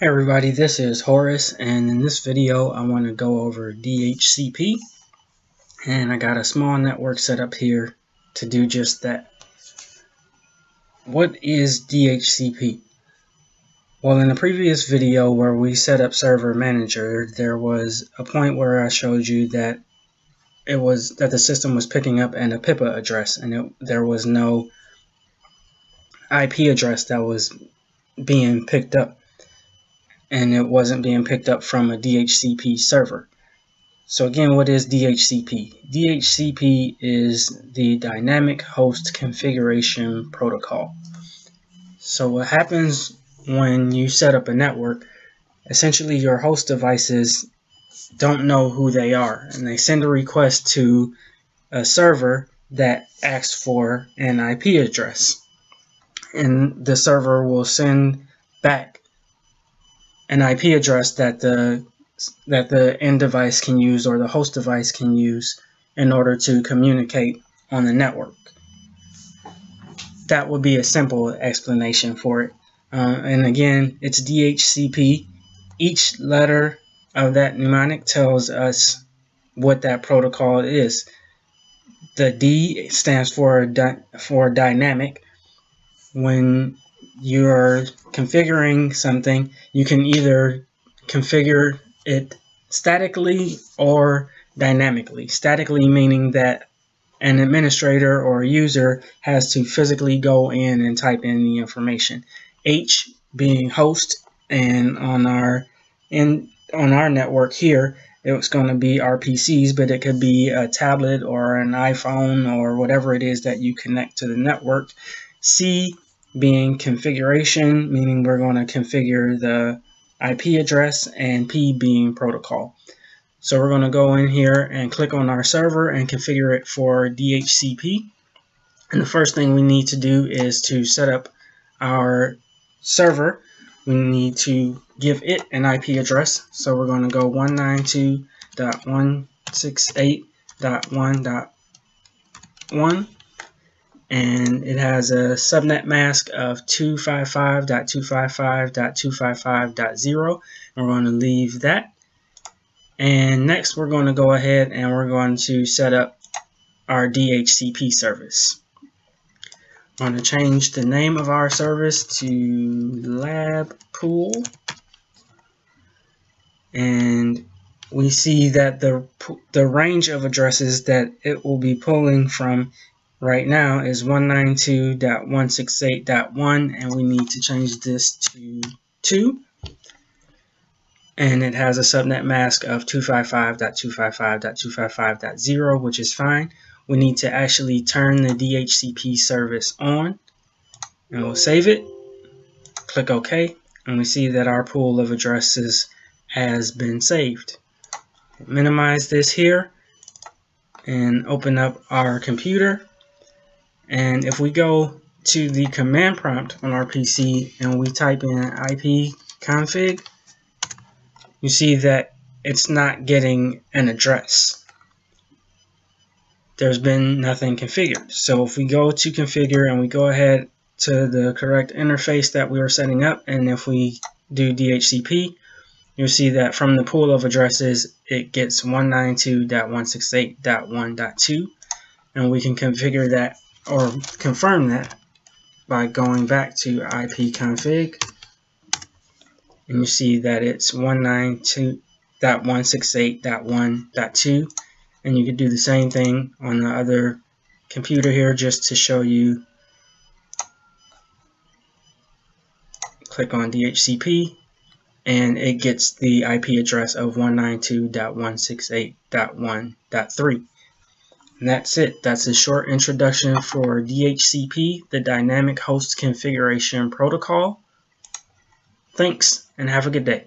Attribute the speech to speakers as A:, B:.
A: Hey everybody, this is Horace and in this video I want to go over DHCP and I got a small network set up here to do just that. What is DHCP? Well in the previous video where we set up server manager there was a point where I showed you that it was that the system was picking up an APIPA address and it, there was no IP address that was being picked up and it wasn't being picked up from a DHCP server. So again, what is DHCP? DHCP is the Dynamic Host Configuration Protocol. So what happens when you set up a network, essentially your host devices don't know who they are and they send a request to a server that asks for an IP address and the server will send back an IP address that the that the end device can use or the host device can use in order to communicate on the network. That would be a simple explanation for it. Uh, and again, it's DHCP. Each letter of that mnemonic tells us what that protocol is. The D stands for for dynamic. When you're configuring something, you can either configure it statically or dynamically. Statically meaning that an administrator or user has to physically go in and type in the information. H being host and on our in on our network here it's going to be our PCs but it could be a tablet or an iPhone or whatever it is that you connect to the network. C being configuration, meaning we're going to configure the IP address, and P being protocol. So we're going to go in here and click on our server and configure it for DHCP. And the first thing we need to do is to set up our server. We need to give it an IP address. So we're going to go 192.168.1.1 and it has a subnet mask of 255.255.255.0 and we're going to leave that. And next we're going to go ahead and we're going to set up our DHCP service. I'm going to change the name of our service to lab pool. And we see that the the range of addresses that it will be pulling from right now is 192.168.1 and we need to change this to 2 and it has a subnet mask of 255.255.255.0 which is fine. We need to actually turn the DHCP service on and we'll save it. Click OK and we see that our pool of addresses has been saved. Minimize this here and open up our computer and if we go to the command prompt on our PC and we type in IP config, you see that it's not getting an address. There's been nothing configured. So if we go to configure and we go ahead to the correct interface that we were setting up, and if we do DHCP, you'll see that from the pool of addresses, it gets 192.168.1.2, and we can configure that or confirm that by going back to ipconfig and you see that it's 192.168.1.2 and you could do the same thing on the other computer here just to show you. Click on DHCP and it gets the IP address of 192.168.1.3 and that's it. That's a short introduction for DHCP, the Dynamic Host Configuration Protocol. Thanks, and have a good day.